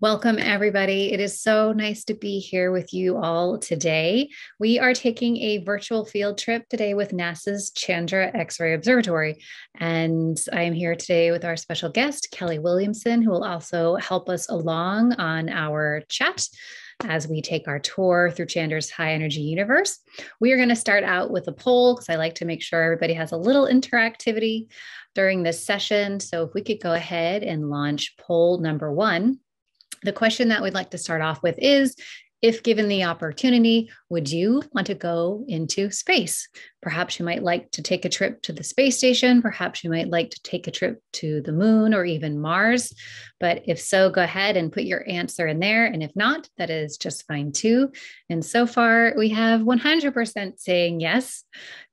Welcome, everybody. It is so nice to be here with you all today. We are taking a virtual field trip today with NASA's Chandra X ray Observatory. And I am here today with our special guest, Kelly Williamson, who will also help us along on our chat as we take our tour through Chandra's high energy universe. We are going to start out with a poll because I like to make sure everybody has a little interactivity during this session. So if we could go ahead and launch poll number one. The question that we'd like to start off with is if given the opportunity, would you want to go into space? Perhaps you might like to take a trip to the space station. Perhaps you might like to take a trip to the moon or even Mars. But if so, go ahead and put your answer in there. And if not, that is just fine too. And so far, we have 100% saying yes.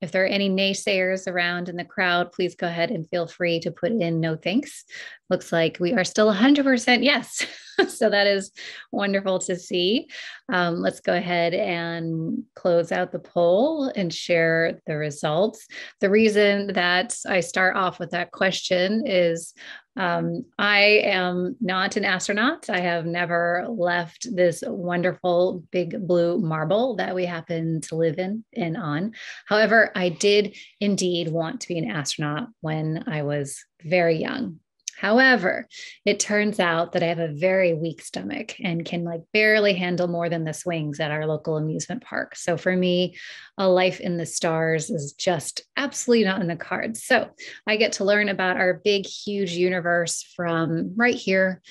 If there are any naysayers around in the crowd, please go ahead and feel free to put in no thanks. Looks like we are still 100% yes. so that is wonderful to see. Um, let's go ahead and close out the poll and share the results. The reason that I start off with that question is um, I am not an astronaut. I have never left this wonderful big blue marble that we happen to live in and on. However, I did indeed want to be an astronaut when I was very young. However, it turns out that I have a very weak stomach and can like barely handle more than the swings at our local amusement park. So for me, a life in the stars is just absolutely not in the cards. So I get to learn about our big, huge universe from right here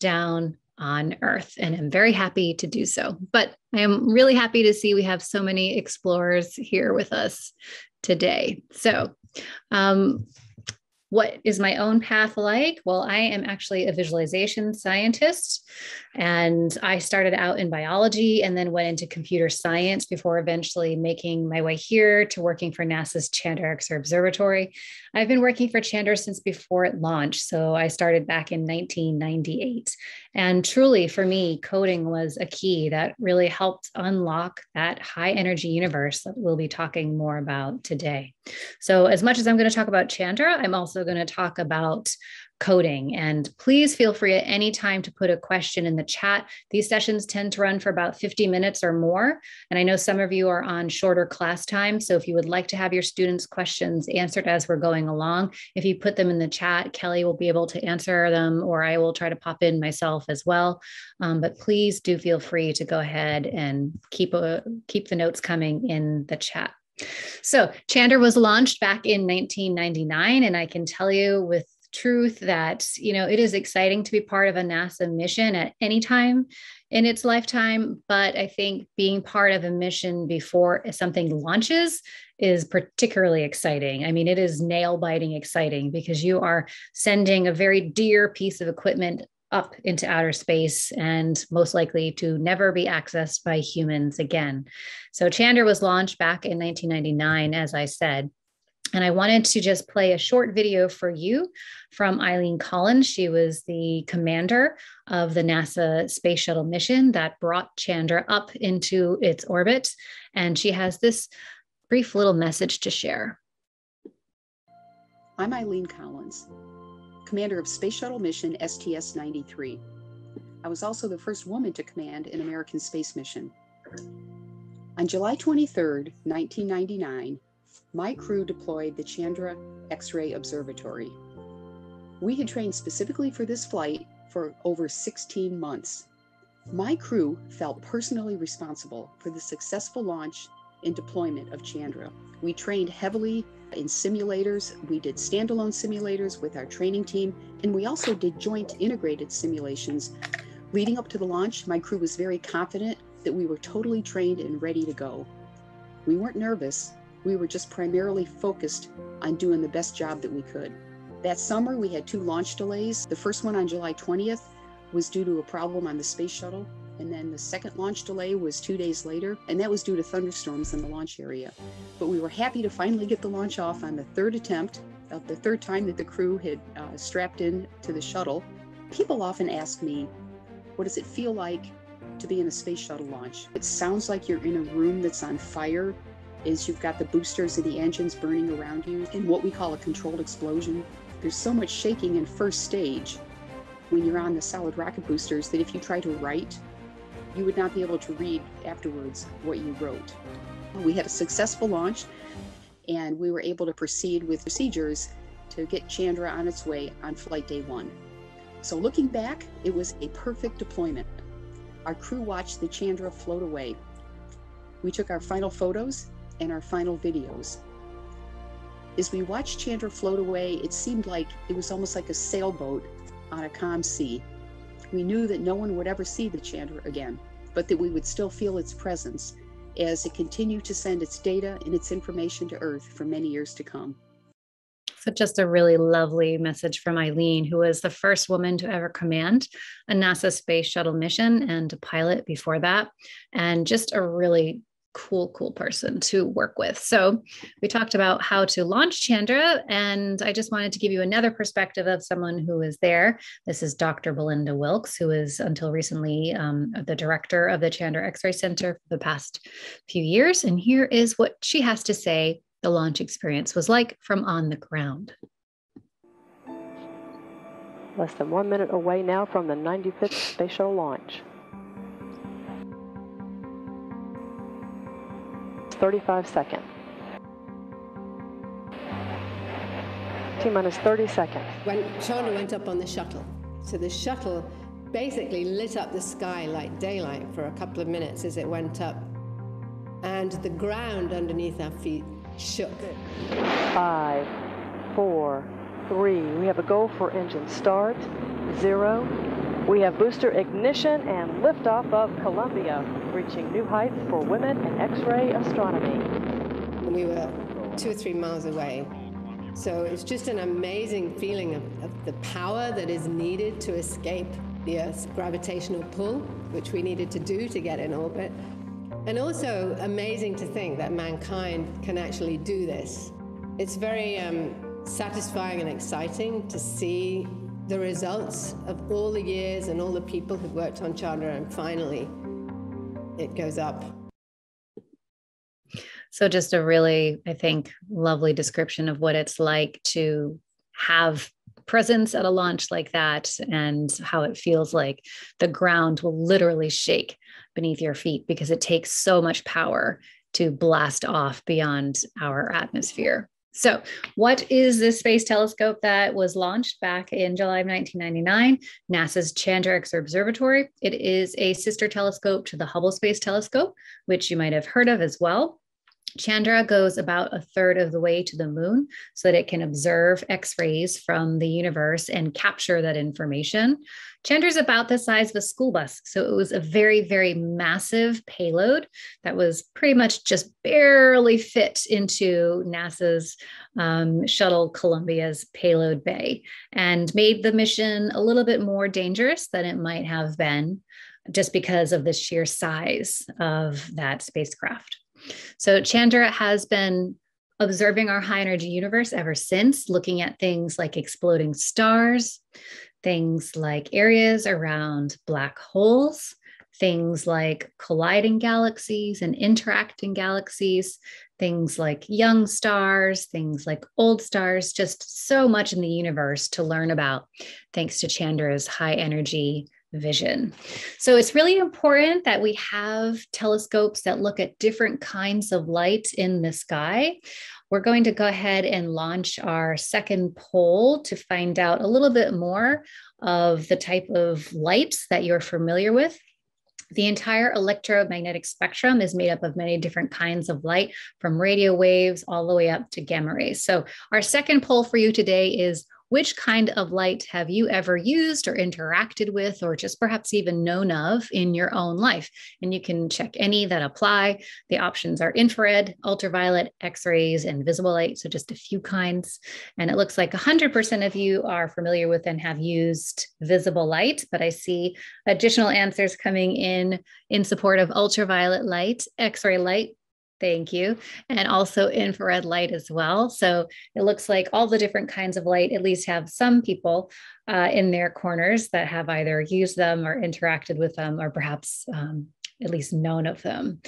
down on Earth, and I'm very happy to do so. But I am really happy to see we have so many explorers here with us today. So, um, what is my own path like? Well, I am actually a visualization scientist, and I started out in biology and then went into computer science before eventually making my way here to working for NASA's Chandra X-ray Observatory. I've been working for Chandra since before it launched, so I started back in 1998. And truly, for me, coding was a key that really helped unlock that high energy universe that we'll be talking more about today. So, as much as I'm going to talk about Chandra, I'm also going to talk about coding. And please feel free at any time to put a question in the chat. These sessions tend to run for about 50 minutes or more. And I know some of you are on shorter class time. So if you would like to have your students' questions answered as we're going along, if you put them in the chat, Kelly will be able to answer them, or I will try to pop in myself as well. Um, but please do feel free to go ahead and keep, a, keep the notes coming in the chat. So, Chandra was launched back in 1999, and I can tell you with truth that you know it is exciting to be part of a nasa mission at any time in its lifetime but i think being part of a mission before something launches is particularly exciting i mean it is nail biting exciting because you are sending a very dear piece of equipment up into outer space and most likely to never be accessed by humans again. So Chandra was launched back in 1999, as I said. And I wanted to just play a short video for you from Eileen Collins. She was the commander of the NASA Space Shuttle mission that brought Chandra up into its orbit. And she has this brief little message to share. I'm Eileen Collins, commander of Space Shuttle mission STS 93. I was also the first woman to command an American space mission. On July 23, 1999, my crew deployed the Chandra X ray Observatory. We had trained specifically for this flight for over 16 months. My crew felt personally responsible for the successful launch and deployment of Chandra. We trained heavily in simulators. We did standalone simulators with our training team, and we also did joint integrated simulations. Leading up to the launch, my crew was very confident that we were totally trained and ready to go. We weren't nervous, we were just primarily focused on doing the best job that we could. That summer, we had two launch delays. The first one on July 20th was due to a problem on the space shuttle, and then the second launch delay was two days later, and that was due to thunderstorms in the launch area. But we were happy to finally get the launch off on the third attempt, uh, the third time that the crew had uh, strapped in to the shuttle. People often ask me, what does it feel like to be in a space shuttle launch? It sounds like you're in a room that's on fire is you've got the boosters and the engines burning around you in what we call a controlled explosion. There's so much shaking in first stage when you're on the solid rocket boosters that if you try to write, you would not be able to read afterwards what you wrote. We had a successful launch and we were able to proceed with procedures to get Chandra on its way on flight day one. So looking back, it was a perfect deployment. Our crew watched the Chandra float away. We took our final photos and our final videos. As we watched Chandra float away, it seemed like it was almost like a sailboat on a calm sea. We knew that no one would ever see the Chandra again, but that we would still feel its presence as it continued to send its data and its information to Earth for many years to come. So, just a really lovely message from Eileen, who was the first woman to ever command a NASA space shuttle mission and a pilot before that. And just a really cool, cool person to work with. So we talked about how to launch Chandra, and I just wanted to give you another perspective of someone who was there. This is Dr. Belinda Wilkes, who is until recently um, the director of the Chandra X-ray Center for the past few years. And here is what she has to say the launch experience was like from on the ground. Less than one minute away now from the 95th space shuttle launch. 35 seconds. T minus 30 seconds. When Chandra went up on the shuttle, so the shuttle basically lit up the sky like daylight for a couple of minutes as it went up. And the ground underneath our feet shook. Five, four, three. We have a go for engine start. Zero. We have booster ignition and liftoff of Columbia reaching new heights for women in X-ray astronomy. We were two or three miles away. So it's just an amazing feeling of, of the power that is needed to escape the Earth's gravitational pull, which we needed to do to get in orbit. And also amazing to think that mankind can actually do this. It's very um, satisfying and exciting to see the results of all the years and all the people who've worked on Chandra, and finally it goes up. So, just a really, I think, lovely description of what it's like to have presence at a launch like that and how it feels like the ground will literally shake beneath your feet because it takes so much power to blast off beyond our atmosphere. So, what is this space telescope that was launched back in July of 1999? NASA's Chandra X Observatory. It is a sister telescope to the Hubble Space Telescope, which you might have heard of as well. Chandra goes about a third of the way to the moon so that it can observe X rays from the universe and capture that information. Chandra is about the size of a school bus. So it was a very, very massive payload that was pretty much just barely fit into NASA's um, shuttle Columbia's payload bay and made the mission a little bit more dangerous than it might have been just because of the sheer size of that spacecraft. So Chandra has been observing our high energy universe ever since, looking at things like exploding stars, things like areas around black holes, things like colliding galaxies and interacting galaxies, things like young stars, things like old stars, just so much in the universe to learn about thanks to Chandra's high energy vision. So it's really important that we have telescopes that look at different kinds of light in the sky. We're going to go ahead and launch our second poll to find out a little bit more of the type of lights that you're familiar with. The entire electromagnetic spectrum is made up of many different kinds of light, from radio waves all the way up to gamma rays. So, our second poll for you today is which kind of light have you ever used or interacted with, or just perhaps even known of in your own life? And you can check any that apply. The options are infrared, ultraviolet, X rays, and visible light. So just a few kinds. And it looks like 100% of you are familiar with and have used visible light, but I see additional answers coming in in support of ultraviolet light, X ray light, Thank you. And also infrared light as well. So it looks like all the different kinds of light at least have some people uh, in their corners that have either used them or interacted with them or perhaps um, at least known of them.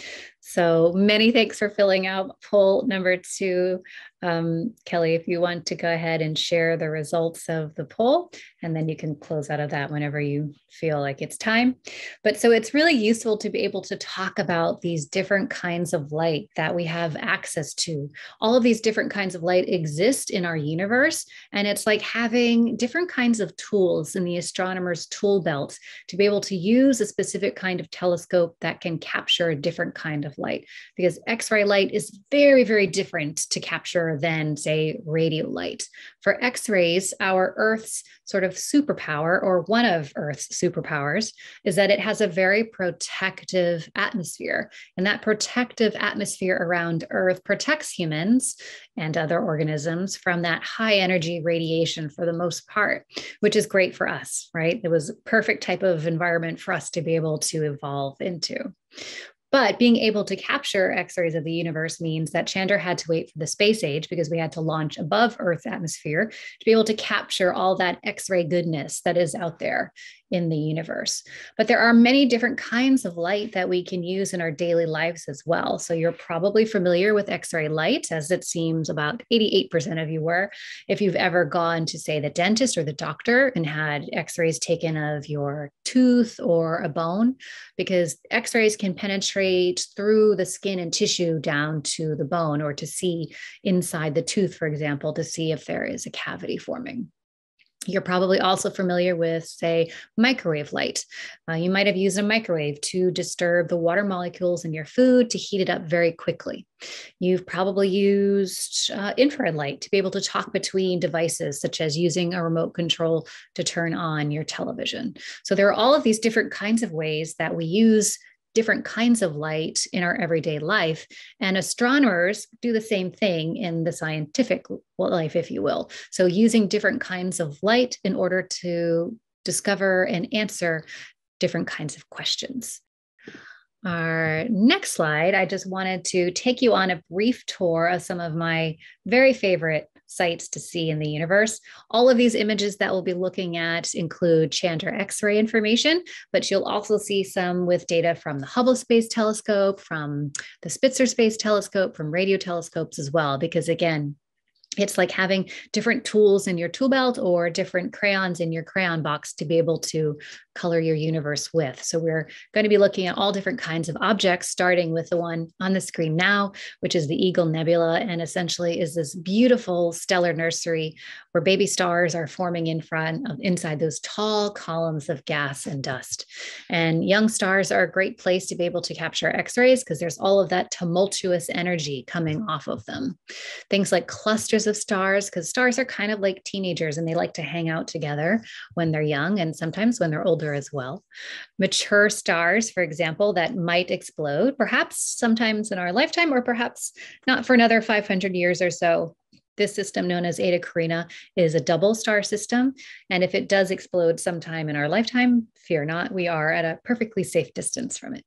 So many thanks for filling out poll number two. Um, Kelly, if you want to go ahead and share the results of the poll, and then you can close out of that whenever you feel like it's time. But so it's really useful to be able to talk about these different kinds of light that we have access to. All of these different kinds of light exist in our universe, and it's like having different kinds of tools in the astronomer's tool belt to be able to use a specific kind of telescope that can capture a different kind of light. Because X ray light is very, very different to capture than, say, radio light. For X rays, our Earth's sort of superpower, or one of Earth's superpowers, is that it has a very protective atmosphere. And that protective atmosphere around Earth protects humans and other organisms from that high energy radiation for the most part, which is great for us, right? It was a perfect type of environment for us to be able to evolve into. But being able to capture X rays of the universe means that Chandra had to wait for the space age because we had to launch above Earth's atmosphere to be able to capture all that X ray goodness that is out there in the universe. But there are many different kinds of light that we can use in our daily lives as well. So you're probably familiar with X ray light, as it seems about 88% of you were. If you've ever gone to, say, the dentist or the doctor and had X rays taken of your tooth or a bone, because X rays can penetrate through the skin and tissue down to the bone or to see inside the tooth, for example, to see if there is a cavity forming. You're probably also familiar with, say, microwave light. Uh, you might have used a microwave to disturb the water molecules in your food to heat it up very quickly. You've probably used uh, infrared light to be able to talk between devices, such as using a remote control to turn on your television. So, there are all of these different kinds of ways that we use different kinds of light in our everyday life. And astronomers do the same thing in the scientific life, if you will. So, using different kinds of light in order to discover and answer different kinds of questions. Our next slide, I just wanted to take you on a brief tour of some of my very favorite sites to see in the universe. All of these images that we'll be looking at include Chandra X-ray information, but you'll also see some with data from the Hubble Space Telescope, from the Spitzer Space Telescope, from radio telescopes as well, because again, it's like having different tools in your tool belt or different crayons in your crayon box to be able to color your universe with. So we're going to be looking at all different kinds of objects, starting with the one on the screen now, which is the Eagle Nebula, and essentially is this beautiful stellar nursery where baby stars are forming in front of inside those tall columns of gas and dust. And young stars are a great place to be able to capture X-rays because there's all of that tumultuous energy coming off of them. Things like clusters of stars, because stars are kind of like teenagers and they like to hang out together when they're young and sometimes when they're older as well. Mature stars, for example, that might explode, perhaps sometimes in our lifetime or perhaps not for another 500 years or so. This system, known as Eta Carina, is a double star system. And if it does explode sometime in our lifetime, fear not, we are at a perfectly safe distance from it.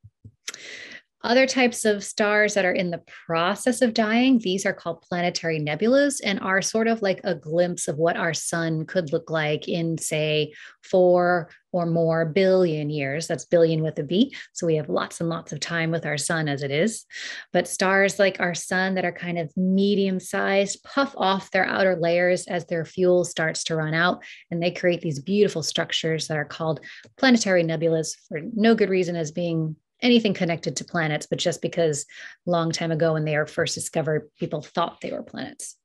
Other types of stars that are in the process of dying, these are called planetary nebulas and are sort of like a glimpse of what our sun could look like in, say, four or more billion years. That's billion with a B. So we have lots and lots of time with our sun as it is. But stars like our sun that are kind of medium sized puff off their outer layers as their fuel starts to run out. And they create these beautiful structures that are called planetary nebulas for no good reason as being anything connected to planets, but just because long time ago when they were first discovered, people thought they were planets.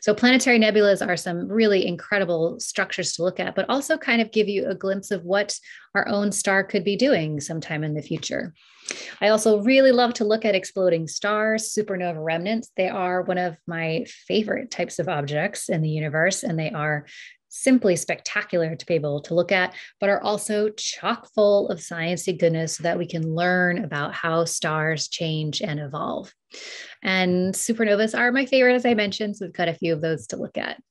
So planetary nebulas are some really incredible structures to look at, but also kind of give you a glimpse of what our own star could be doing sometime in the future. I also really love to look at exploding stars, supernova remnants. They are one of my favorite types of objects in the universe, and they are simply spectacular to be able to look at, but are also chock full of sciencey goodness so that we can learn about how stars change and evolve. And supernovas are my favorite, as I mentioned. So we've got a few of those to look at.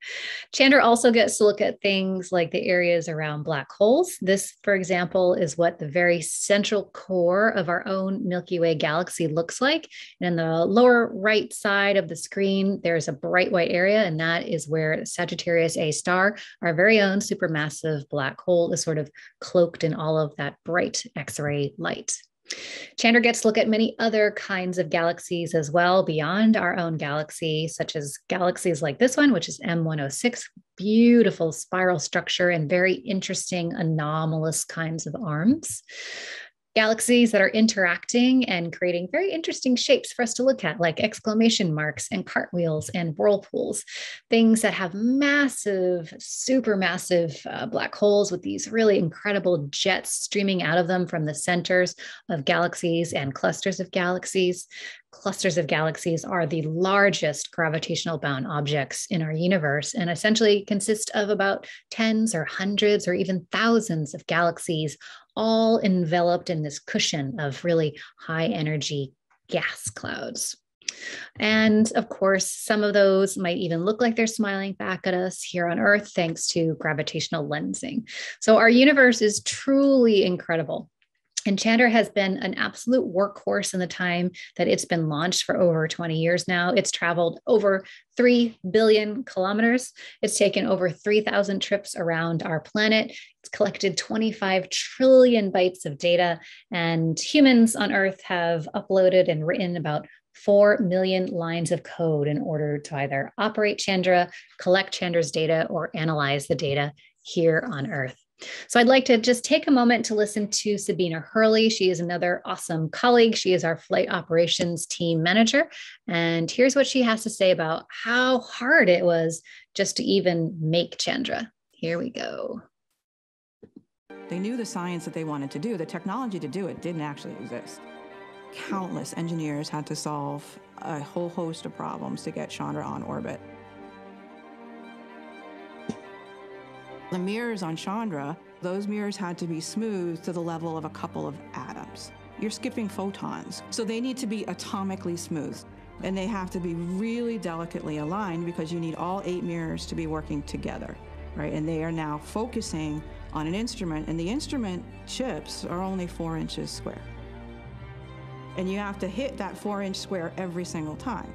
Chandra also gets to look at things like the areas around black holes. This, for example, is what the very central core of our own Milky Way galaxy looks like. And in the lower right side of the screen, there's a bright white area, and that is where Sagittarius A star, our very own supermassive black hole, is sort of cloaked in all of that bright X ray light. Chandra gets to look at many other kinds of galaxies as well beyond our own galaxy, such as galaxies like this one, which is M106, beautiful spiral structure and very interesting anomalous kinds of arms galaxies that are interacting and creating very interesting shapes for us to look at, like exclamation marks and cartwheels and whirlpools, things that have massive, super massive uh, black holes with these really incredible jets streaming out of them from the centers of galaxies and clusters of galaxies. Clusters of galaxies are the largest gravitational bound objects in our universe and essentially consist of about tens or hundreds or even thousands of galaxies all enveloped in this cushion of really high energy gas clouds. And of course, some of those might even look like they're smiling back at us here on Earth, thanks to gravitational lensing. So, our universe is truly incredible. And Chandra has been an absolute workhorse in the time that it's been launched for over 20 years now. It's traveled over 3 billion kilometers. It's taken over 3,000 trips around our planet. It's collected 25 trillion bytes of data. And humans on Earth have uploaded and written about 4 million lines of code in order to either operate Chandra, collect Chandra's data, or analyze the data here on Earth. So I'd like to just take a moment to listen to Sabina Hurley. She is another awesome colleague. She is our flight operations team manager. And here's what she has to say about how hard it was just to even make Chandra. Here we go. They knew the science that they wanted to do. The technology to do it didn't actually exist. Countless engineers had to solve a whole host of problems to get Chandra on orbit. The mirrors on Chandra, those mirrors had to be smooth to the level of a couple of atoms. You're skipping photons, so they need to be atomically smooth. And they have to be really delicately aligned because you need all eight mirrors to be working together, right? And they are now focusing on an instrument, and the instrument chips are only four inches square. And you have to hit that four inch square every single time.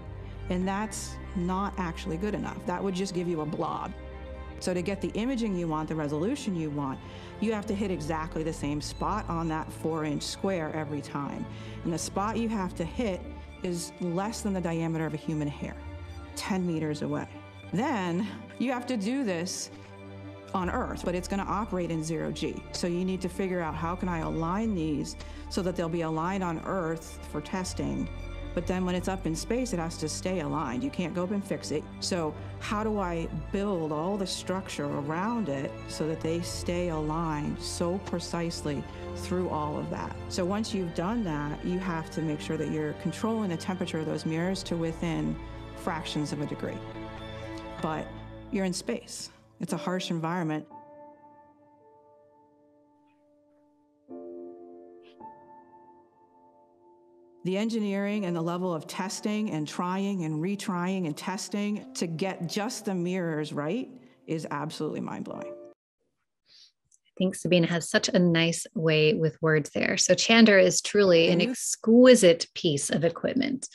And that's not actually good enough. That would just give you a blob. So to get the imaging you want, the resolution you want, you have to hit exactly the same spot on that four inch square every time. And the spot you have to hit is less than the diameter of a human hair, 10 meters away. Then you have to do this on Earth, but it's going to operate in zero G. So you need to figure out how can I align these so that they'll be aligned on Earth for testing but then when it's up in space, it has to stay aligned. You can't go up and fix it. So, how do I build all the structure around it so that they stay aligned so precisely through all of that? So, once you've done that, you have to make sure that you're controlling the temperature of those mirrors to within fractions of a degree. But you're in space, it's a harsh environment. The engineering and the level of testing and trying and retrying and testing to get just the mirrors right is absolutely mind blowing. I think Sabina has such a nice way with words there. So, Chandra is truly an mm-hmm. exquisite piece of equipment.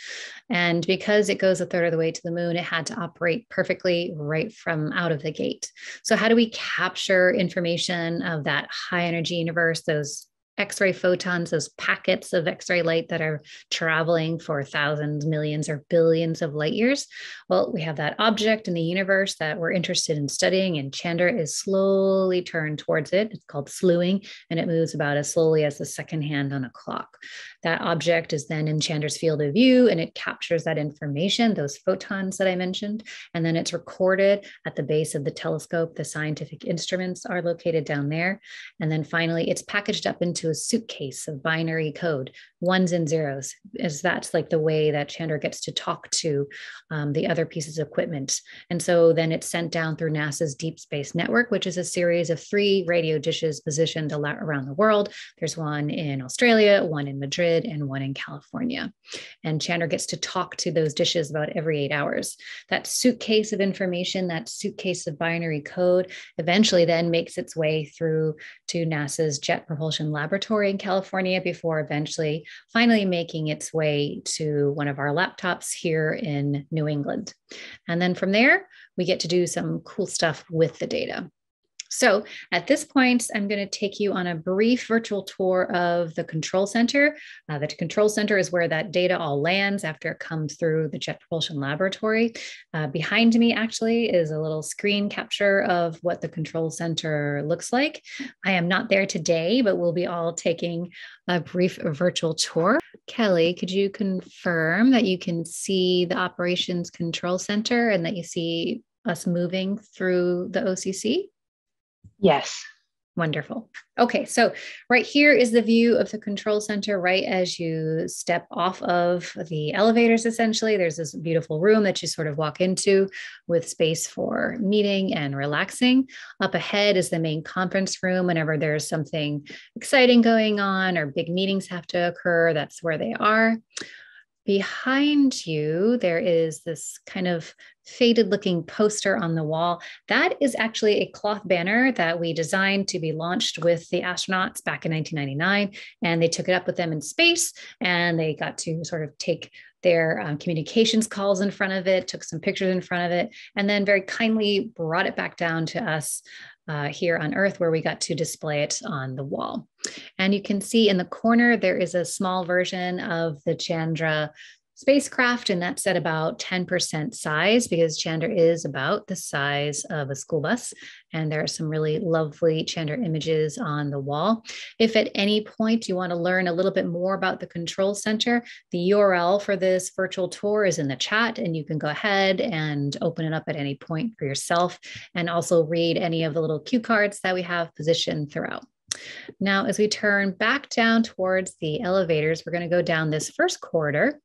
And because it goes a third of the way to the moon, it had to operate perfectly right from out of the gate. So, how do we capture information of that high energy universe, those X ray photons, those packets of X ray light that are traveling for thousands, millions, or billions of light years. Well, we have that object in the universe that we're interested in studying, and Chandra is slowly turned towards it. It's called slewing, and it moves about as slowly as the second hand on a clock. That object is then in Chandra's field of view and it captures that information, those photons that I mentioned, and then it's recorded at the base of the telescope. The scientific instruments are located down there. And then finally, it's packaged up into a suitcase of binary code, ones and zeros, as that's like the way that Chandra gets to talk to um, the other pieces of equipment. And so then it's sent down through NASA's Deep Space Network, which is a series of three radio dishes positioned around the world. There's one in Australia, one in Madrid Madrid and one in California. And Chandra gets to talk to those dishes about every eight hours. That suitcase of information, that suitcase of binary code, eventually then makes its way through to NASA's Jet Propulsion Laboratory in California before eventually finally making its way to one of our laptops here in New England. And then from there, we get to do some cool stuff with the data. So at this point, I'm going to take you on a brief virtual tour of the control center. Uh, the control center is where that data all lands after it comes through the Jet Propulsion Laboratory. Uh, behind me, actually, is a little screen capture of what the control center looks like. I am not there today, but we'll be all taking a brief virtual tour. Kelly, could you confirm that you can see the operations control center and that you see us moving through the OCC? Yes. Wonderful. Okay, so right here is the view of the control center right as you step off of the elevators, essentially. There's this beautiful room that you sort of walk into with space for meeting and relaxing. Up ahead is the main conference room. Whenever there's something exciting going on or big meetings have to occur, that's where they are. Behind you, there is this kind of faded looking poster on the wall. That is actually a cloth banner that we designed to be launched with the astronauts back in 1999. And they took it up with them in space and they got to sort of take their um, communications calls in front of it, took some pictures in front of it, and then very kindly brought it back down to us uh, here on Earth, where we got to display it on the wall. And you can see in the corner, there is a small version of the Chandra spacecraft, and that's at about 10% size because Chandra is about the size of a school bus. And there are some really lovely Chandra images on the wall. If at any point you want to learn a little bit more about the control center, the URL for this virtual tour is in the chat, and you can go ahead and open it up at any point for yourself and also read any of the little cue cards that we have positioned throughout. Now, as we turn back down towards the elevators, we're going to go down this first corridor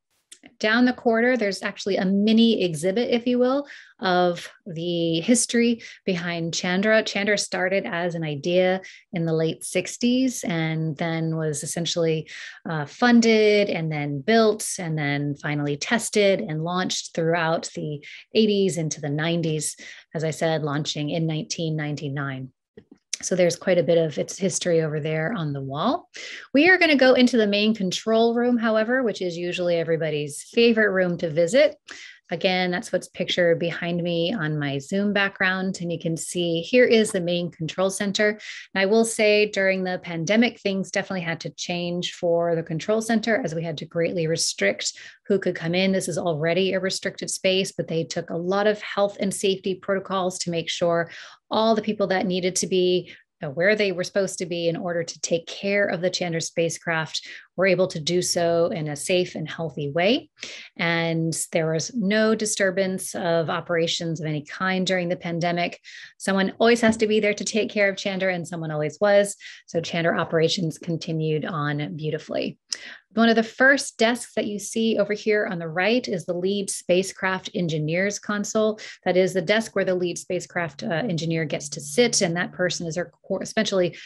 down the corridor, there's actually a mini exhibit, if you will, of the history behind Chandra. Chandra started as an idea in the late 60s and then was essentially uh, funded and then built and then finally tested and launched throughout the 80s into the 90s, as I said, launching in 1999. So there's quite a bit of its history over there on the wall. We are going to go into the main control room, however, which is usually everybody's favorite room to visit. Again, that's what's pictured behind me on my Zoom background. And you can see here is the main control center. And I will say during the pandemic, things definitely had to change for the control center as we had to greatly restrict who could come in. This is already a restricted space, but they took a lot of health and safety protocols to make sure all the people that needed to be where they were supposed to be in order to take care of the Chandra spacecraft were able to do so in a safe and healthy way. And there was no disturbance of operations of any kind during the pandemic. Someone always has to be there to take care of Chandra, and someone always was. So Chandra operations continued on beautifully. One of the first desks that you see over here on the right is the lead spacecraft engineers console. That is the desk where the lead spacecraft uh, engineer gets to sit, and that person is essentially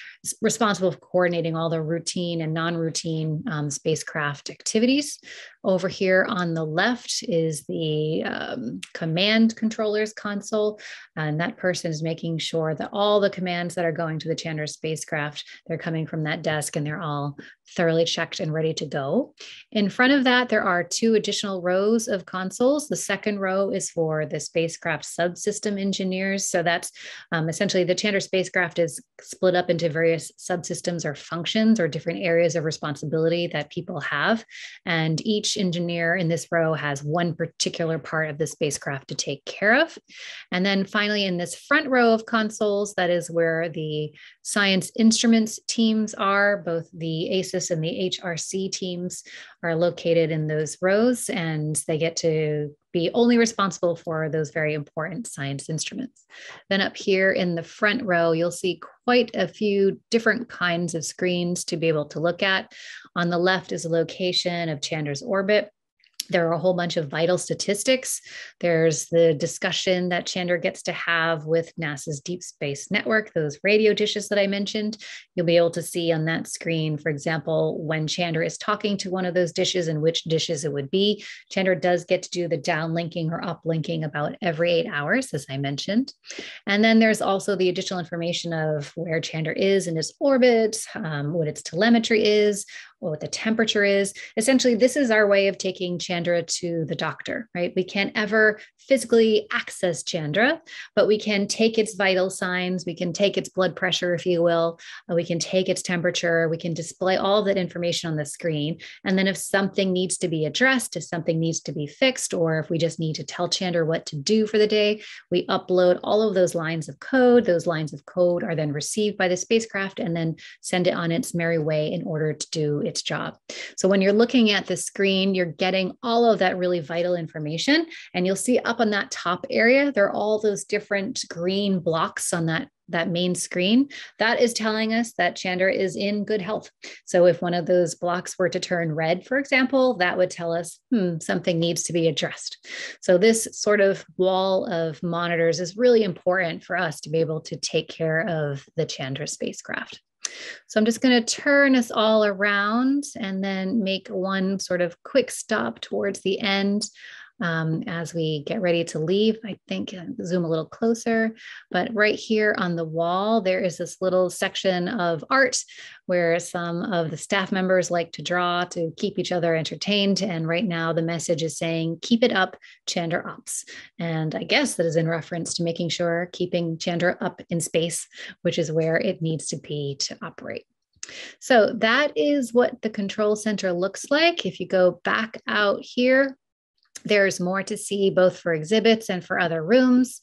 responsible for coordinating all the routine and non um, spacecraft activities. Over here on the left is the um, command controllers console, and that person is making sure that all the commands that are going to the Chandra spacecraft, they're coming from that desk and they're all thoroughly checked and ready to go. In front of that, there are two additional rows of consoles. The second row is for the spacecraft subsystem engineers. So that's um, essentially the Chandra spacecraft is split up into various subsystems or functions or different areas of responsibility that people have. And each engineer in this row has one particular part of the spacecraft to take care of. And then finally, in this front row of consoles, that is where the science instruments teams are, both the ACIS and the HRC teams are located in those rows, and they get to be only responsible for those very important science instruments. Then up here in the front row, you'll see quite a few different kinds of screens to be able to look at. On the left is a location of Chandra's orbit. There are a whole bunch of vital statistics. There's the discussion that Chandra gets to have with NASA's Deep Space Network, those radio dishes that I mentioned. You'll be able to see on that screen, for example, when Chandra is talking to one of those dishes and which dishes it would be. Chandra does get to do the downlinking or uplinking about every eight hours, as I mentioned. And then there's also the additional information of where Chandra is in its orbit, um, what its telemetry is, what the temperature is. Essentially, this is our way of taking Chandra to the doctor, right? We can't ever physically access Chandra, but we can take its vital signs, we can take its blood pressure, if you will, uh, we can take its temperature, we can display all that information on the screen. And then if something needs to be addressed, if something needs to be fixed, or if we just need to tell Chandra what to do for the day, we upload all of those lines of code. Those lines of code are then received by the spacecraft and then send it on its merry way in order to do its job. So when you're looking at the screen, you're getting all of that really vital information. And you'll see up on that top area, there are all those different green blocks on that that main screen, that is telling us that Chandra is in good health. So if one of those blocks were to turn red, for example, that would tell us, hmm, something needs to be addressed. So this sort of wall of monitors is really important for us to be able to take care of the Chandra spacecraft. So I'm just going to turn us all around and then make one sort of quick stop towards the end um, as we get ready to leave. I think uh, zoom a little closer, but right here on the wall, there is this little section of art where some of the staff members like to draw to keep each other entertained. And right now, the message is saying, keep it up, Chandra Ops. And I guess that is in reference to making sure keeping Chandra up in space, which is where it needs to be to operate. So that is what the control center looks like. If you go back out here, there's more to see both for exhibits and for other rooms,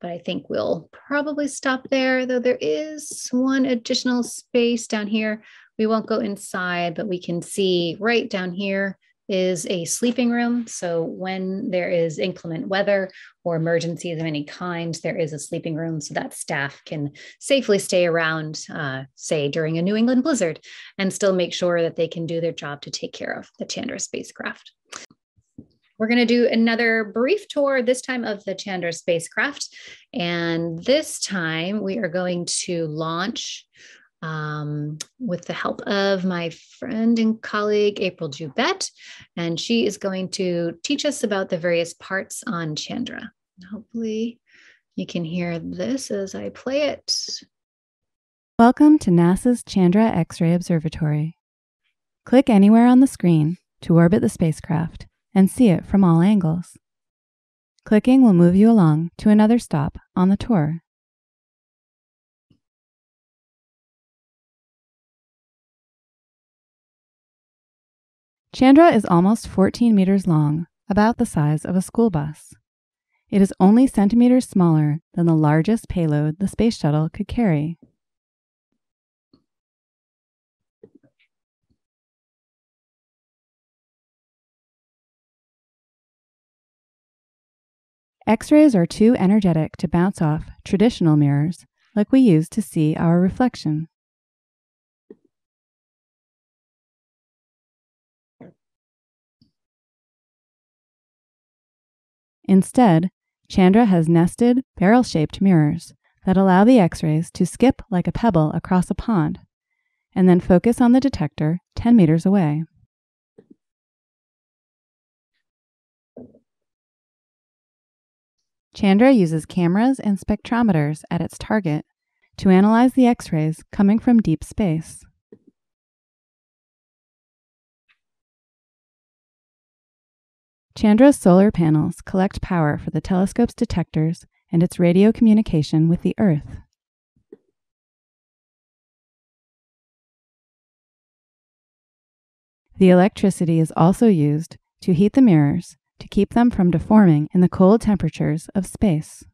but I think we'll probably stop there, though there is one additional space down here. We won't go inside, but we can see right down here is a sleeping room. So when there is inclement weather or emergencies of any kind, there is a sleeping room so that staff can safely stay around, uh, say during a New England blizzard, and still make sure that they can do their job to take care of the Chandra spacecraft. We're going to do another brief tour, this time of the Chandra spacecraft. And this time we are going to launch um, with the help of my friend and colleague, April Jubett. And she is going to teach us about the various parts on Chandra. Hopefully, you can hear this as I play it. Welcome to NASA's Chandra X ray Observatory. Click anywhere on the screen to orbit the spacecraft and see it from all angles. Clicking will move you along to another stop on the tour. Chandra is almost 14 meters long, about the size of a school bus. It is only centimeters smaller than the largest payload the space shuttle could carry. X-rays are too energetic to bounce off traditional mirrors like we use to see our reflection. Instead, Chandra has nested, barrel-shaped mirrors that allow the X-rays to skip like a pebble across a pond and then focus on the detector 10 meters away. Chandra uses cameras and spectrometers at its target to analyze the X rays coming from deep space. Chandra's solar panels collect power for the telescope's detectors and its radio communication with the Earth. The electricity is also used to heat the mirrors to keep them from deforming in the cold temperatures of space.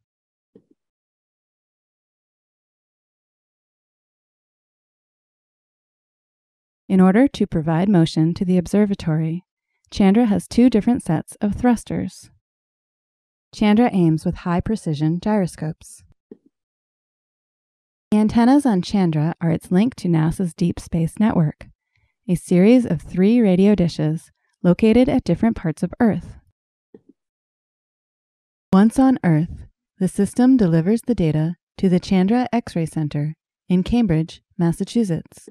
In order to provide motion to the observatory, Chandra has two different sets of thrusters. Chandra aims with high precision gyroscopes. The antennas on Chandra are its link to NASA's Deep Space Network, a series of three radio dishes located at different parts of Earth. Once on Earth, the system delivers the data to the Chandra X ray Center in Cambridge, Massachusetts.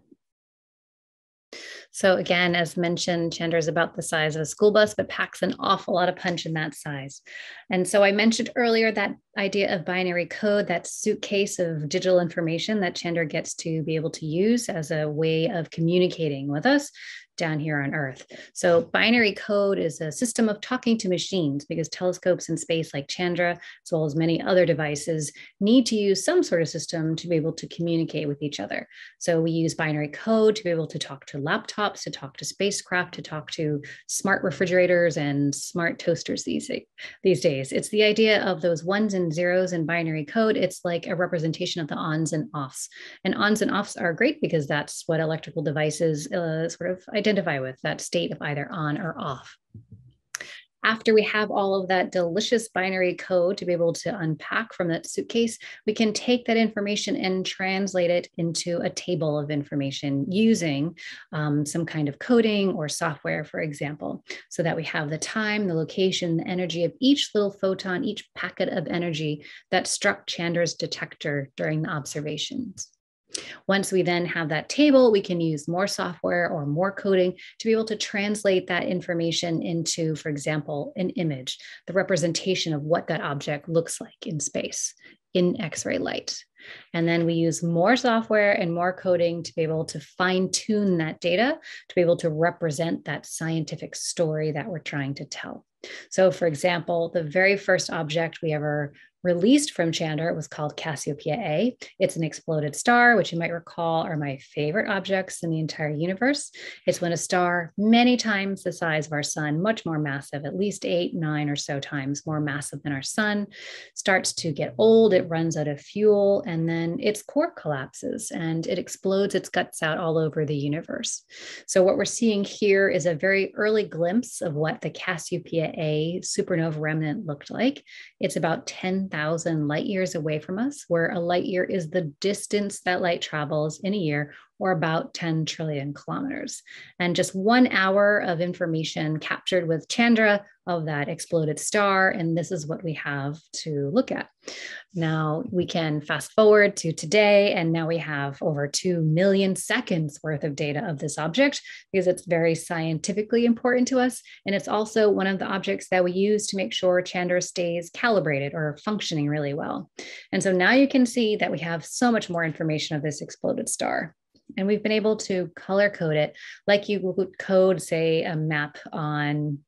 So, again, as mentioned, Chandra is about the size of a school bus, but packs an awful lot of punch in that size. And so, I mentioned earlier that idea of binary code, that suitcase of digital information that Chandra gets to be able to use as a way of communicating with us down here on Earth. So, binary code is a system of talking to machines because telescopes in space like Chandra, as well as many other devices, need to use some sort of system to be able to communicate with each other. So, we use binary code to be able to talk to laptops, to talk to spacecraft, to talk to smart refrigerators and smart toasters these, these days. It's the idea of those ones and zeros in binary code. It's like a representation of the ons and offs. And ons and offs are great because that's what electrical devices uh, sort of identify with that state of either on or off. After we have all of that delicious binary code to be able to unpack from that suitcase, we can take that information and translate it into a table of information using um, some kind of coding or software, for example, so that we have the time, the location, the energy of each little photon, each packet of energy that struck Chandra's detector during the observations. Once we then have that table, we can use more software or more coding to be able to translate that information into, for example, an image, the representation of what that object looks like in space in X ray light. And then we use more software and more coding to be able to fine tune that data to be able to represent that scientific story that we're trying to tell. So, for example, the very first object we ever released from Chandra it was called Cassiopeia A. It's an exploded star, which you might recall are my favorite objects in the entire universe. It's when a star, many times the size of our sun, much more massive, at least eight, nine or so times more massive than our sun, starts to get old. It runs out of fuel, and then its core collapses and it explodes its guts out all over the universe. So, what we're seeing here is a very early glimpse of what the Cassiopeia A supernova remnant looked like. It's about 10,000 thousand light years away from us, where a light year is the distance that light travels in a year, or about 10 trillion kilometers. And just one hour of information captured with Chandra of that exploded star. And this is what we have to look at. Now we can fast forward to today, and now we have over 2 million seconds worth of data of this object because it's very scientifically important to us. And it's also one of the objects that we use to make sure Chandra stays calibrated or functioning really well. And so now you can see that we have so much more information of this exploded star. And we've been able to color code it like you would code, say, a map on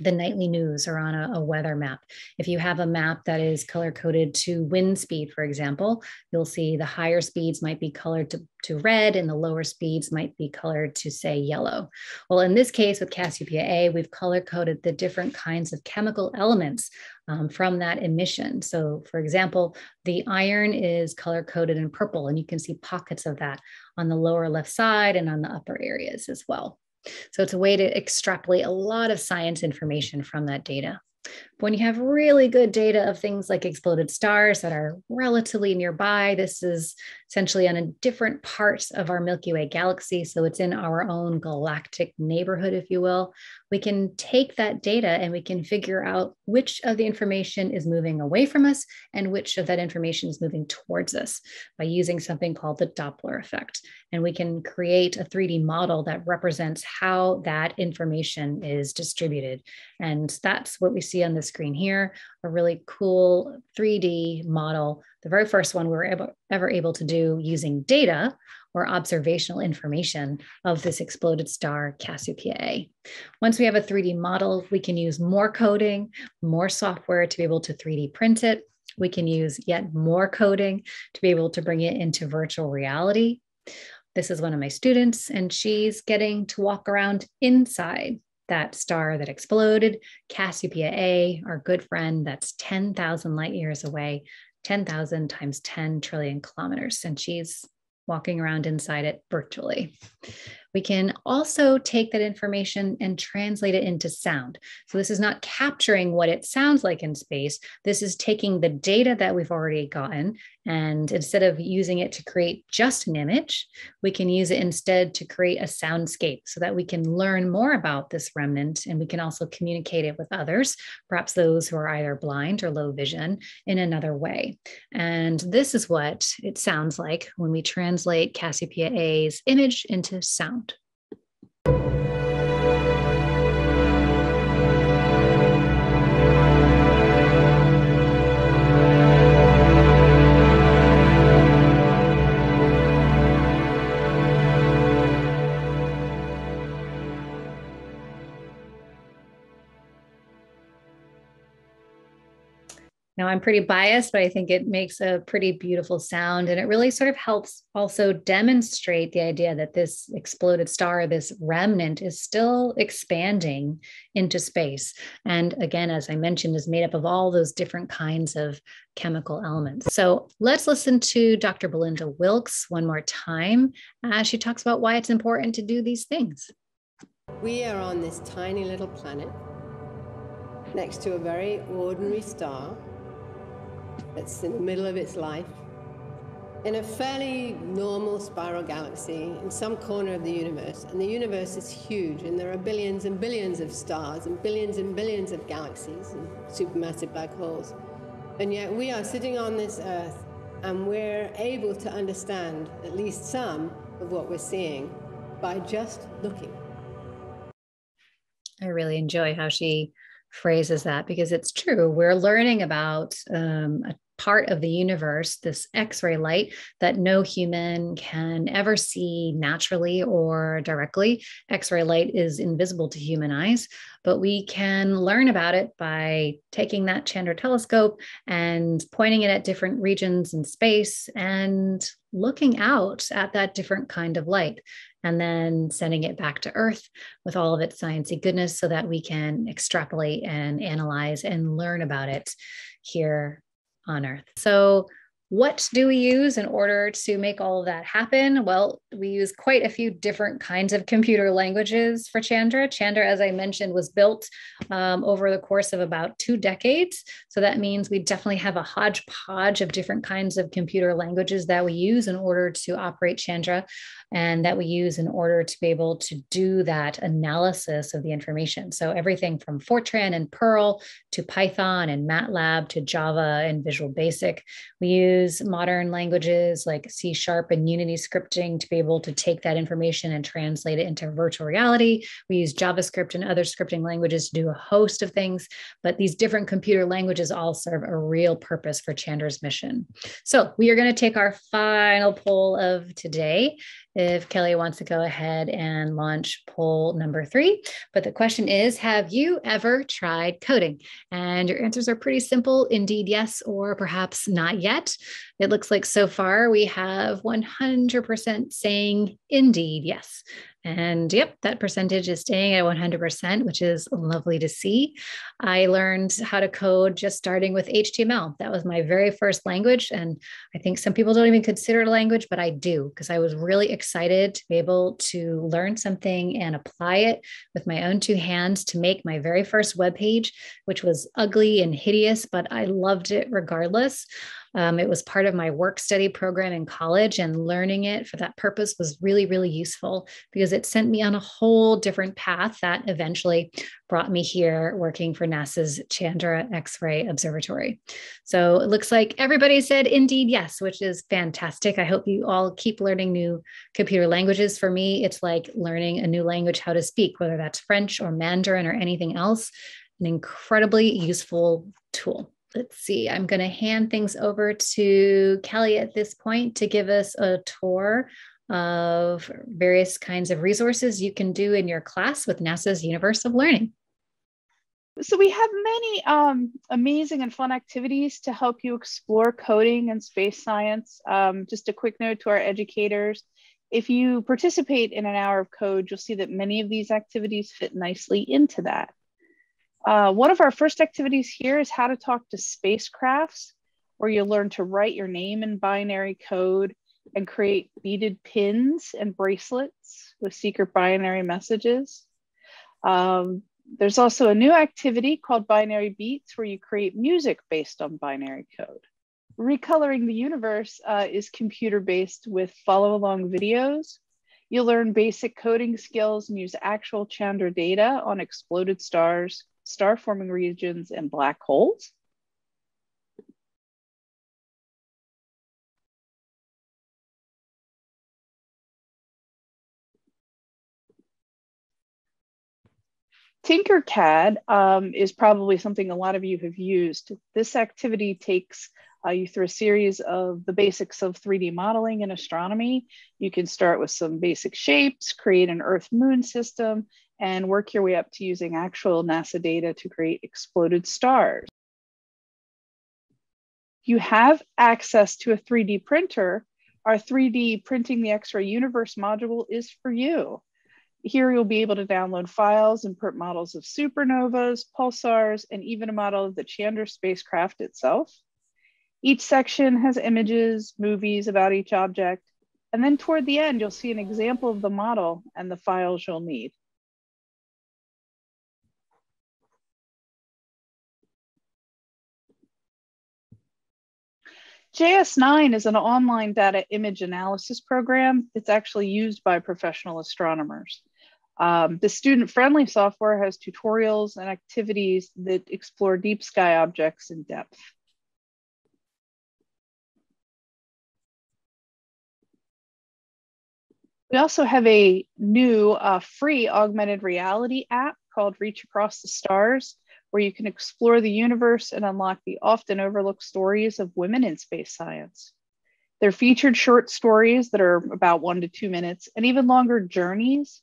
the nightly news or on a, a, weather map. If you have a map that is color coded to wind speed, for example, you'll see the higher speeds might be colored to, to red and the lower speeds might be colored to say yellow. Well, in this case with Cassiopeia A, we've color coded the different kinds of chemical elements um, from that emission. So for example, the iron is color coded in purple and you can see pockets of that on the lower left side and on the upper areas as well. So it's a way to extrapolate a lot of science information from that data. When you have really good data of things like exploded stars that are relatively nearby, this is essentially on a different part of our Milky Way galaxy. So it's in our own galactic neighborhood, if you will. We can take that data and we can figure out which of the information is moving away from us and which of that information is moving towards us by using something called the Doppler effect. And we can create a 3D model that represents how that information is distributed. And that's what we see on the screen here, a really cool 3D model. The very first one we were ever, ever able to do using data or observational information of this exploded star Cassiopeia. Once we have a 3D model, we can use more coding, more software to be able to 3D print it. We can use yet more coding to be able to bring it into virtual reality. This is one of my students, and she's getting to walk around inside that star that exploded, Cassiopeia A, our good friend, that's 10,000 light years away, 10,000 times 10 trillion kilometers. And she's walking around inside it virtually. We can also take that information and translate it into sound. So this is not capturing what it sounds like in space. This is taking the data that we've already gotten and instead of using it to create just an image, we can use it instead to create a soundscape so that we can learn more about this remnant and we can also communicate it with others, perhaps those who are either blind or low vision, in another way. And this is what it sounds like when we translate Cassiopeia A's image into sound you Now, I'm pretty biased, but I think it makes a pretty beautiful sound. And it really sort of helps also demonstrate the idea that this exploded star, this remnant, is still expanding into space. And again, as I mentioned, is made up of all those different kinds of chemical elements. So let's listen to Dr. Belinda Wilkes one more time as she talks about why it's important to do these things. We are on this tiny little planet next to a very ordinary star that's in the middle of its life in a fairly normal spiral galaxy in some corner of the universe. And the universe is huge, and there are billions and billions of stars and billions and billions of galaxies and supermassive black holes. And yet we are sitting on this Earth, and we're able to understand at least some of what we're seeing by just looking. I really enjoy how she phrases that because it's true. We're learning about um, a part of the universe, this X ray light that no human can ever see naturally or directly. X ray light is invisible to human eyes, but we can learn about it by taking that Chandra telescope and pointing it at different regions in space and looking out at that different kind of light and then sending it back to Earth with all of its sciencey goodness so that we can extrapolate and analyze and learn about it here on earth. So, what do we use in order to make all of that happen? Well, we use quite a few different kinds of computer languages for Chandra. Chandra, as I mentioned, was built um, over the course of about two decades. So that means we definitely have a hodgepodge of different kinds of computer languages that we use in order to operate Chandra and that we use in order to be able to do that analysis of the information. So everything from Fortran and Perl to Python and MATLAB to Java and Visual Basic. We use modern languages like C Sharp and Unity scripting to be able to take that information and translate it into virtual reality. We use JavaScript and other scripting languages to do a host of things, but these different computer languages all serve a real purpose for Chandra's mission. So we are going to take our final poll of today if Kelly wants to go ahead and launch poll number three. But the question is Have you ever tried coding? And your answers are pretty simple indeed, yes, or perhaps not yet. It looks like so far we have 100% saying indeed, yes. And yep, that percentage is staying at 100%, which is lovely to see. I learned how to code just starting with HTML. That was my very first language. And I think some people don't even consider it a language, but I do because I was really excited to be able to learn something and apply it with my own two hands to make my very first web page, which was ugly and hideous, but I loved it regardless. Um, it was part of my work study program in college, and learning it for that purpose was really, really useful because it sent me on a whole different path that eventually brought me here working for NASA's Chandra X ray Observatory. So it looks like everybody said indeed yes, which is fantastic. I hope you all keep learning new computer languages. For me, it's like learning a new language, how to speak, whether that's French or Mandarin or anything else. An incredibly useful tool let's see, I'm going to hand things over to Kelly at this point to give us a tour of various kinds of resources you can do in your class with NASA's Universe of Learning. So we have many um, amazing and fun activities to help you explore coding and space science. Um, just a quick note to our educators. If you participate in an hour of code, you'll see that many of these activities fit nicely into that. Uh, one of our first activities here is how to talk to spacecrafts, where you'll learn to write your name in binary code and create beaded pins and bracelets with secret binary messages. Um, there's also a new activity called Binary Beats, where you create music based on binary code. Recoloring the Universe uh, is computer based with follow along videos. You'll learn basic coding skills and use actual Chandra data on exploded stars star forming regions, and black holes. Tinkercad um, is probably something a lot of you have used. This activity takes uh, you through a series of the basics of 3D modeling and astronomy. You can start with some basic shapes, create an Earth moon system, and work your way up to using actual NASA data to create exploded stars. you have access to a 3D printer, our 3D Printing the X-Ray Universe module is for you. Here you'll be able to download files and print models of supernovas, pulsars, and even a model of the Chandra spacecraft itself. Each section has images, movies about each object, and then toward the end, you'll see an example of the model and the files you'll need. JS9 is an online data image analysis program. It's actually used by professional astronomers. Um, the student-friendly software has tutorials and activities that explore deep sky objects in depth. We also have a new uh, free augmented reality app called Reach Across the Stars where you can explore the universe and unlock the often overlooked stories of women in space science. They're featured short stories that are about one to two minutes and even longer journeys.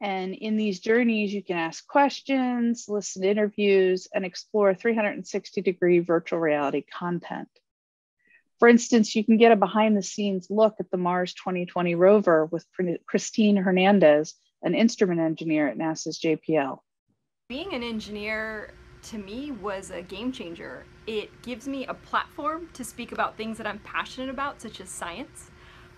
And in these journeys, you can ask questions, listen to interviews, and explore 360 degree virtual reality content. For instance, you can get a behind the scenes look at the Mars 2020 rover with Christine Hernandez, an instrument engineer at NASA's JPL. Being an engineer to me was a game changer. It gives me a platform to speak about things that I'm passionate about, such as science,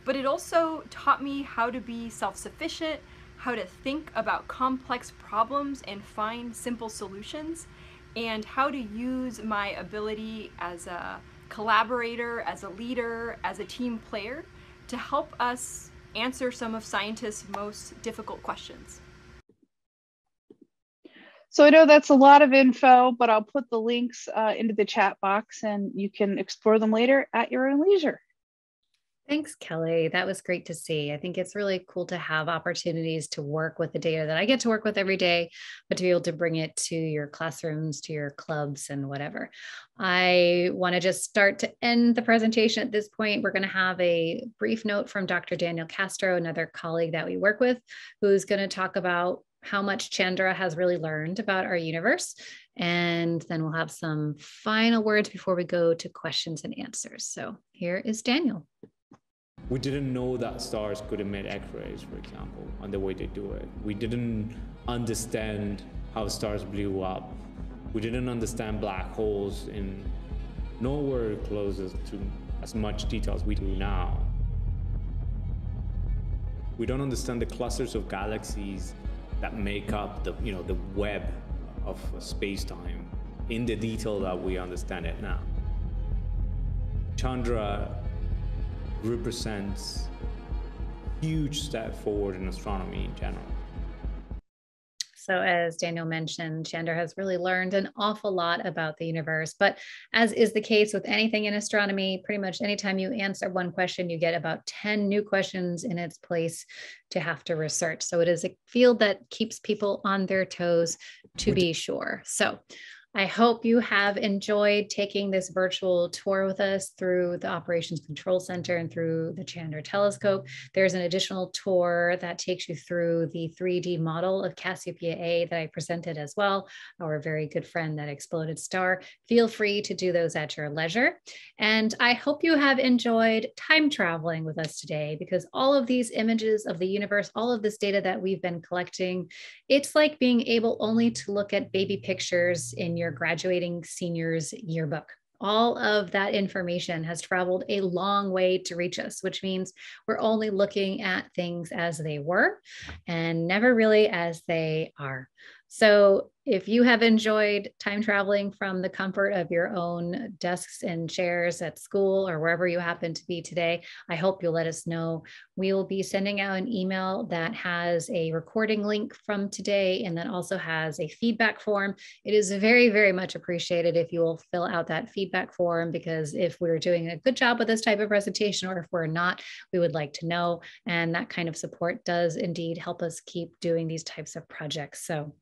but it also taught me how to be self sufficient, how to think about complex problems and find simple solutions, and how to use my ability as a collaborator, as a leader, as a team player to help us answer some of scientists' most difficult questions. So I know that's a lot of info, but I'll put the links uh, into the chat box and you can explore them later at your own leisure. Thanks, Kelly. That was great to see. I think it's really cool to have opportunities to work with the data that I get to work with every day, but to be able to bring it to your classrooms, to your clubs, and whatever. I want to just start to end the presentation at this point. We're going to have a brief note from Dr. Daniel Castro, another colleague that we work with, who's going to talk about how much Chandra has really learned about our universe. And then we'll have some final words before we go to questions and answers. So here is Daniel. We didn't know that stars could emit X-rays, for example, and the way they do it. We didn't understand how stars blew up. We didn't understand black holes in nowhere close to as much detail as we do now. We don't understand the clusters of galaxies that make up the, you know, the web of space-time in the detail that we understand it now. Chandra represents huge step forward in astronomy in general. So, as Daniel mentioned, Chandra has really learned an awful lot about the universe. But as is the case with anything in astronomy, pretty much anytime you answer one question, you get about 10 new questions in its place to have to research. So, it is a field that keeps people on their toes to be sure. So, I hope you have enjoyed taking this virtual tour with us through the Operations Control Center and through the Chandra Telescope. There's an additional tour that takes you through the 3D model of Cassiopeia A that I presented as well, our very good friend, that exploded star. Feel free to do those at your leisure. And I hope you have enjoyed time traveling with us today because all of these images of the universe, all of this data that we've been collecting, it's like being able only to look at baby pictures in your your graduating senior's yearbook. All of that information has traveled a long way to reach us, which means we're only looking at things as they were and never really as they are. So if you have enjoyed time traveling from the comfort of your own desks and chairs at school or wherever you happen to be today, I hope you'll let us know. We will be sending out an email that has a recording link from today and that also has a feedback form. It is very, very much appreciated if you will fill out that feedback form because if we're doing a good job with this type of presentation or if we're not, we would like to know. And that kind of support does indeed help us keep doing these types of projects. So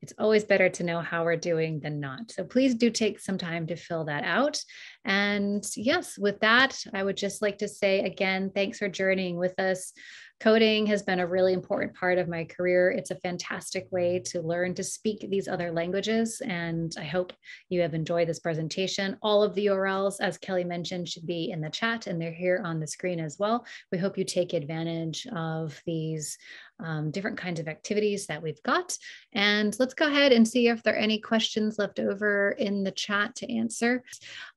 it's always better to know how we're doing than not. So please do take some time to fill that out. And yes, with that, I would just like to say again, thanks for journeying with us. Coding has been a really important part of my career. It's a fantastic way to learn to speak these other languages. And I hope you have enjoyed this presentation. All of the URLs, as Kelly mentioned, should be in the chat and they're here on the screen as well. We hope you take advantage of these um, different kinds of activities that we've got. And let's go ahead and see if there are any questions left over in the chat to answer.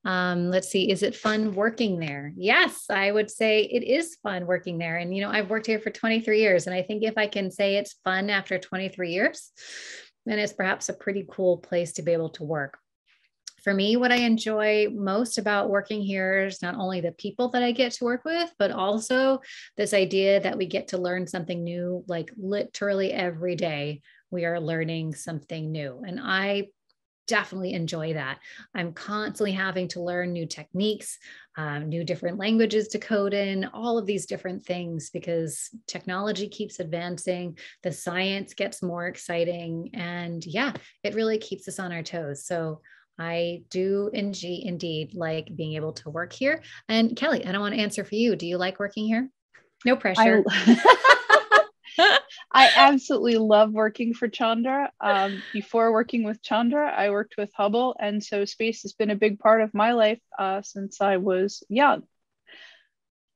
Um, Um, let's see, is it fun working there? Yes, I would say it is fun working there. And, you know, I've worked here for 23 years. And I think if I can say it's fun after 23 years, then it's perhaps a pretty cool place to be able to work for me, what I enjoy most about working here is not only the people that I get to work with, but also this idea that we get to learn something new, like literally every day we are learning something new. And I definitely enjoy that. I'm constantly having to learn new techniques, um, new different languages to code in, all of these different things because technology keeps advancing, the science gets more exciting, and yeah, it really keeps us on our toes. So I do indeed like being able to work here. And Kelly, I don't want to answer for you. Do you like working here? No pressure. I, I absolutely love working for Chandra. Um, before working with Chandra, I worked with Hubble, and so space has been a big part of my life uh, since I was young.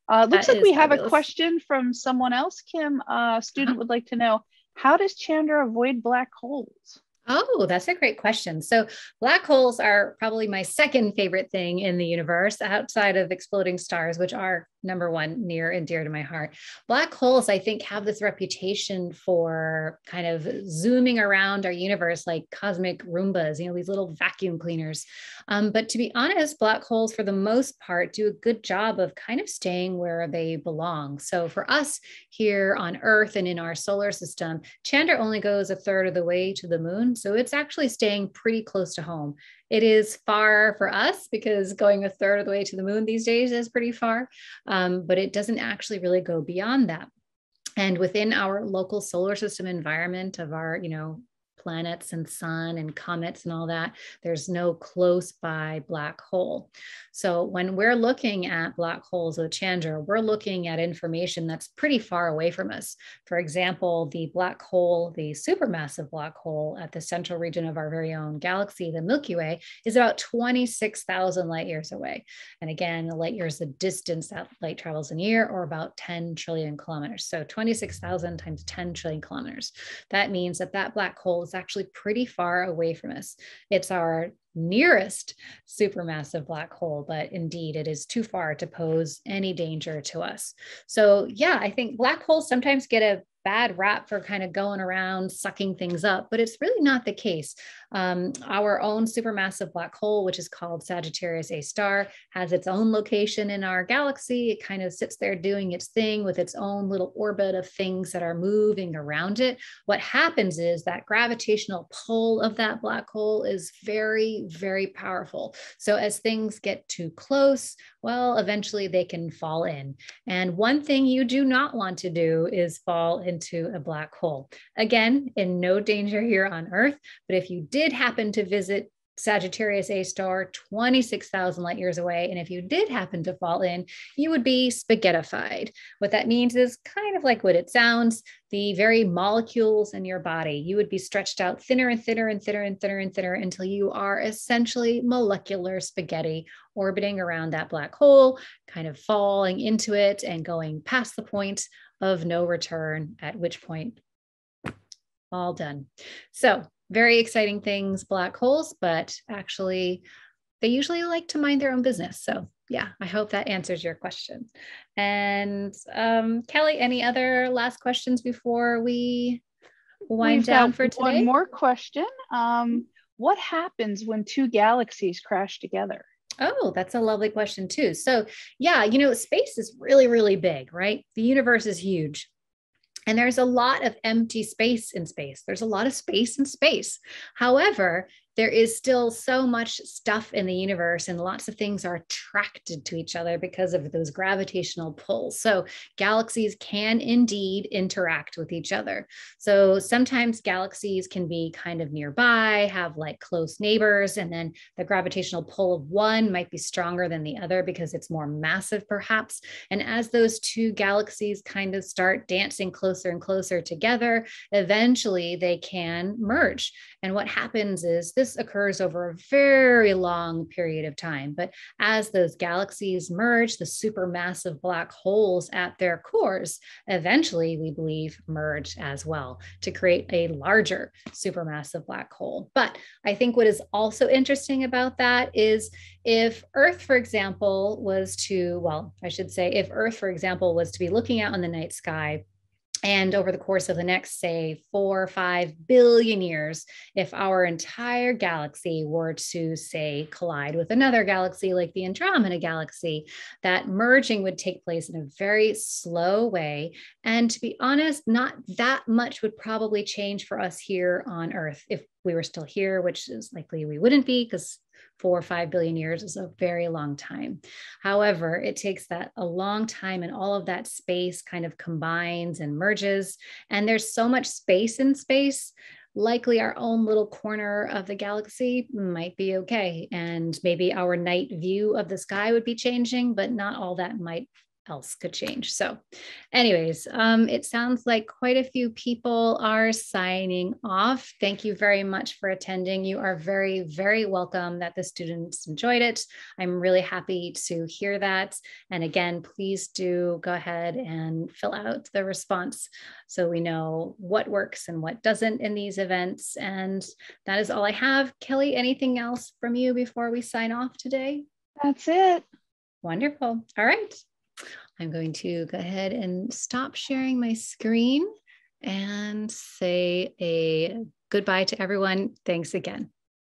Uh, looks that like we fabulous. have a question from someone else. Kim, a student uh-huh. would like to know how does Chandra avoid black holes? Oh, that's a great question. So, black holes are probably my second favorite thing in the universe outside of exploding stars, which are number one near and dear to my heart. Black holes, I think, have this reputation for kind of zooming around our universe like cosmic Roombas, you know, these little vacuum cleaners. Um, but to be honest, black holes, for the most part, do a good job of kind of staying where they belong. So for us here on Earth and in our solar system, Chandra only goes a third of the way to the moon. So it's actually staying pretty close to home. It is far for us because going a third of the way to the moon these days is pretty far, um, but it doesn't actually really go beyond that. And within our local solar system environment of our, you know, planets and sun and comets and all that. There's no close by black hole. So when we're looking at black holes with Chandra, we're looking at information that's pretty far away from us. For example, the black hole, the supermassive black hole at the central region of our very own galaxy, the Milky Way, is about 26,000 light years away. And again, the light year is the distance that light travels in a year, or about 10 trillion kilometers. So 26,000 times 10 trillion kilometers. That means that that black hole is is actually pretty far away from us. It's our nearest supermassive black hole, but indeed it is too far to pose any danger to us. So, yeah, I think black holes sometimes get a bad rap for kind of going around sucking things up, but it's really not the case. Um, our own supermassive black hole, which is called Sagittarius A star, has its own location in our galaxy. It kind of sits there doing its thing with its own little orbit of things that are moving around it. What happens is that gravitational pull of that black hole is very, very powerful. So as things get too close, well, eventually they can fall in. And one thing you do not want to do is fall into a black hole. Again, in no danger here on Earth, but if you did happen to visit Sagittarius A star 26,000 light years away. And if you did happen to fall in, you would be spaghettified. What that means is kind of like what it sounds the very molecules in your body. You would be stretched out thinner and thinner and thinner and thinner and thinner until you are essentially molecular spaghetti orbiting around that black hole, kind of falling into it and going past the point of no return, at which point all done. So very exciting things, black holes, but actually, they usually like to mind their own business. So, yeah, I hope that answers your question. And um, Kelly, any other last questions before we wind We've down for today? One more question. Um, what happens when two galaxies crash together? Oh, that's a lovely question, too. So, yeah, you know, space is really, really big, right? The universe is huge. And there's a lot of empty space in space. There's a lot of space in space. However, there is still so much stuff in the universe, and lots of things are attracted to each other because of those gravitational pulls. So, galaxies can indeed interact with each other. So, sometimes galaxies can be kind of nearby, have like close neighbors, and then the gravitational pull of one might be stronger than the other because it's more massive, perhaps. And as those two galaxies kind of start dancing closer and closer together, eventually they can merge. And what happens is this occurs over a very long period of time. But as those galaxies merge, the supermassive black holes at their cores eventually, we believe, merge as well to create a larger supermassive black hole. But I think what is also interesting about that is if Earth, for example, was to, well, I should say, if Earth, for example, was to be looking out on the night sky and over the course of the next, say, four or five billion years, if our entire galaxy were to, say, collide with another galaxy like the Andromeda galaxy, that merging would take place in a very slow way. And to be honest, not that much would probably change for us here on Earth if we were still here, which is likely we wouldn't be because four or five billion years is a very long time. However, it takes that a long time and all of that space kind of combines and merges. And there's so much space in space likely our own little corner of the galaxy might be okay. And maybe our night view of the sky would be changing, but not all that might else could change. So, anyways, um, it sounds like quite a few people are signing off. Thank you very much for attending. You are very, very welcome that the students enjoyed it. I'm really happy to hear that. And again, please do go ahead and fill out the response so we know what works and what doesn't in these events. And that is all I have. Kelly, anything else from you before we sign off today? That's it. Wonderful. All right. I'm going to go ahead and stop sharing my screen and say a goodbye to everyone. Thanks again.